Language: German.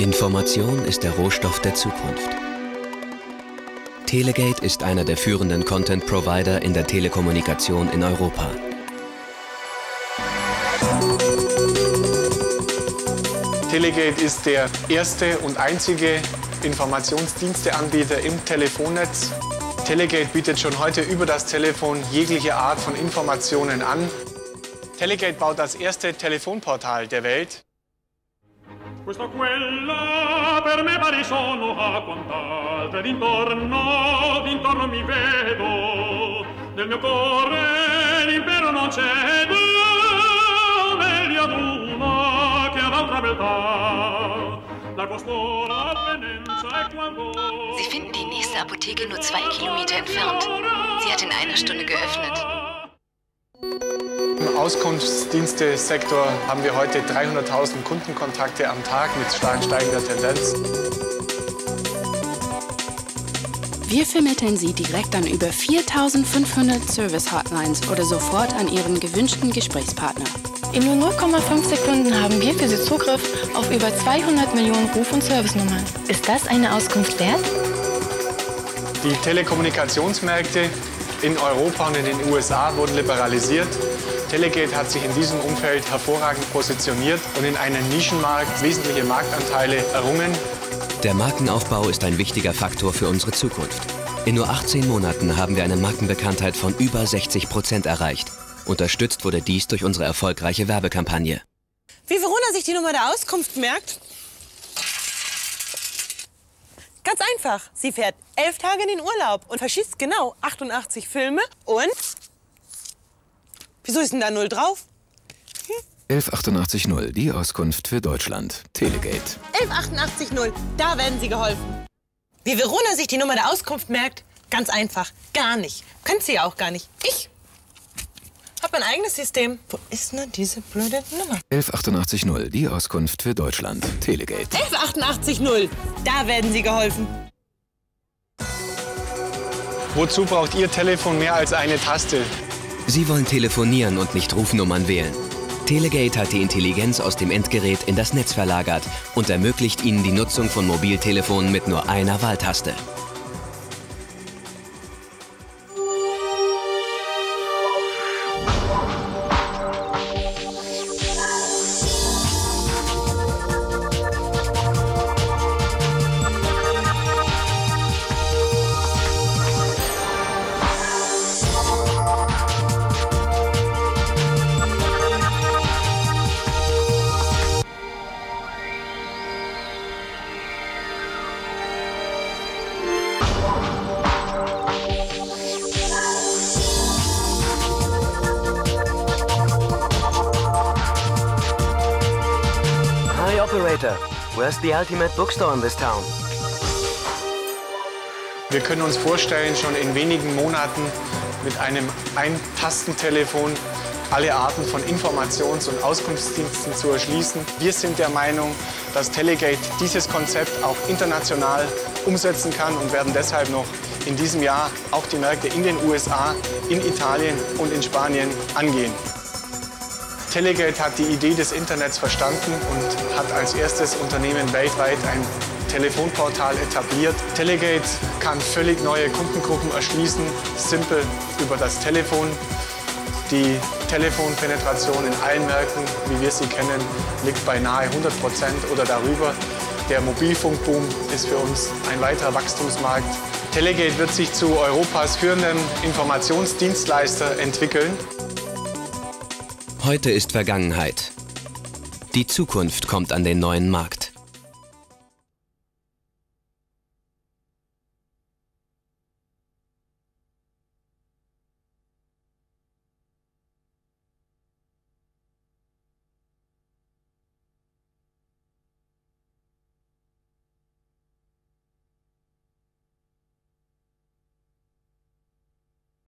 Information ist der Rohstoff der Zukunft. Telegate ist einer der führenden Content-Provider in der Telekommunikation in Europa. Telegate ist der erste und einzige Informationsdiensteanbieter im Telefonnetz. Telegate bietet schon heute über das Telefon jegliche Art von Informationen an. Telegate baut das erste Telefonportal der Welt. Questo quella per me pari sono a quant'altre d'intorno, d'intorno mi vedo. Nel mio cuore l'impero non c'è, meglio ad una che ad altra beltà. La costura penenza è quando... Sie finden die nächste Apotheke nur zwei Kilometer entfernt. Sie hat in einer Stunde geöffnet. Im Auskunftsdienstesektor haben wir heute 300.000 Kundenkontakte am Tag mit stark steigender Tendenz. Wir vermitteln Sie direkt an über 4500 Service-Hotlines oder sofort an Ihren gewünschten Gesprächspartner. In nur 0,5 Sekunden haben wir für Sie Zugriff auf über 200 Millionen Ruf- und Servicenummern. Ist das eine Auskunft wert? Die Telekommunikationsmärkte in Europa und in den USA wurden liberalisiert. Telegate hat sich in diesem Umfeld hervorragend positioniert und in einem Nischenmarkt wesentliche Marktanteile errungen. Der Markenaufbau ist ein wichtiger Faktor für unsere Zukunft. In nur 18 Monaten haben wir eine Markenbekanntheit von über 60 Prozent erreicht. Unterstützt wurde dies durch unsere erfolgreiche Werbekampagne. Wie Verona sich die Nummer der Auskunft merkt? Ganz einfach. Sie fährt elf Tage in den Urlaub und verschießt genau 88 Filme und... Wieso ist denn da null drauf? 11880, die Auskunft für Deutschland. Telegate. 11880, da werden Sie geholfen. Wie Verona sich die Nummer der Auskunft merkt? Ganz einfach. Gar nicht. Könnt sie auch gar nicht. Ich hab mein eigenes System. Wo ist nur diese blöde Nummer? 11880, die Auskunft für Deutschland. Telegate. 11880, da werden Sie geholfen. Wozu braucht Ihr Telefon mehr als eine Taste? Sie wollen telefonieren und nicht Rufnummern wählen. Telegate hat die Intelligenz aus dem Endgerät in das Netz verlagert und ermöglicht Ihnen die Nutzung von Mobiltelefonen mit nur einer Wahltaste. Operator. Where's the ultimate bookstore in this town? Wir können uns vorstellen, schon in wenigen Monaten mit einem Eintastentelefon alle Arten von Informations- und Auskunftsdiensten zu erschließen. Wir sind der Meinung, dass Telegate dieses Konzept auch international umsetzen kann und werden deshalb noch in diesem Jahr auch die Märkte in den USA, in Italien und in Spanien angehen. Telegate hat die Idee des Internets verstanden und hat als erstes Unternehmen weltweit ein Telefonportal etabliert. Telegate kann völlig neue Kundengruppen erschließen, simpel über das Telefon. Die Telefonpenetration in allen Märkten, wie wir sie kennen, liegt bei nahe 100 Prozent oder darüber. Der Mobilfunkboom ist für uns ein weiterer Wachstumsmarkt. Telegate wird sich zu Europas führendem Informationsdienstleister entwickeln. Heute ist Vergangenheit. Die Zukunft kommt an den neuen Markt.